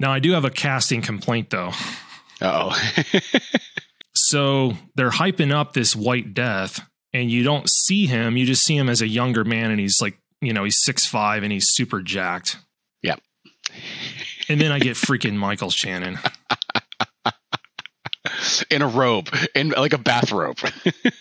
Now, I do have a casting complaint though. Oh. So they're hyping up this White Death, and you don't see him. You just see him as a younger man, and he's like, you know, he's six five and he's super jacked. Yeah. And then I get freaking Michael Shannon. in a robe, in like a bathrobe.